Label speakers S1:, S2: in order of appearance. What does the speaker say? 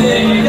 S1: Sim.